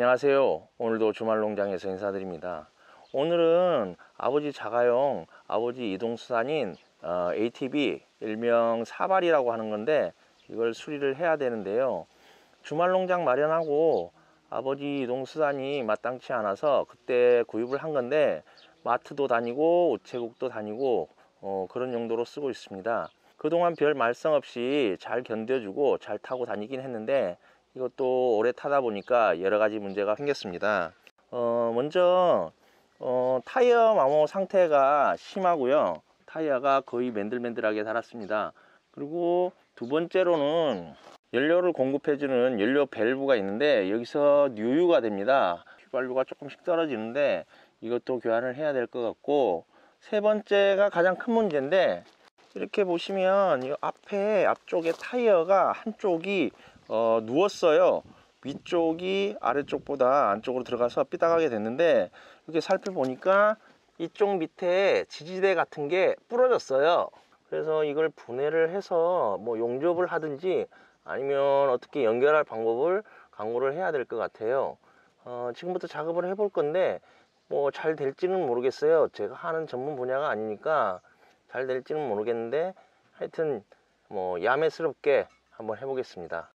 안녕하세요. 오늘도 주말농장에서 인사드립니다. 오늘은 아버지 자가용 아버지 이동수산인 어, ATV 일명 사발이라고 하는 건데 이걸 수리를 해야 되는데요. 주말농장 마련하고 아버지 이동수산이 마땅치 않아서 그때 구입을 한 건데 마트도 다니고 우체국도 다니고 어, 그런 용도로 쓰고 있습니다. 그동안 별 말썽 없이 잘 견뎌주고 잘 타고 다니긴 했는데 이것도 오래 타다 보니까 여러 가지 문제가 생겼습니다. 어, 먼저 어, 타이어 마모 상태가 심하고요. 타이어가 거의 맨들맨들하게 달았습니다. 그리고 두 번째로는 연료를 공급해주는 연료 밸브가 있는데 여기서 뉴유가 됩니다. 휘발유가 조금씩 떨어지는데 이것도 교환을 해야 될 것 같고 세 번째가 가장 큰 문제인데 이렇게 보시면 이 앞에 앞쪽에 타이어가 한쪽이 어, 누웠어요. 위쪽이 아래쪽보다 안쪽으로 들어가서 삐딱하게 됐는데 이렇게 살펴보니까 이쪽 밑에 지지대 같은 게 부러졌어요. 그래서 이걸 분해를 해서 뭐 용접을 하든지 아니면 어떻게 연결할 방법을 강구를 해야 될 것 같아요. 어, 지금부터 작업을 해볼 건데 뭐 잘 될지는 모르겠어요. 제가 하는 전문 분야가 아니니까 잘 될지는 모르겠는데 하여튼 뭐 야매스럽게 한번 해보겠습니다.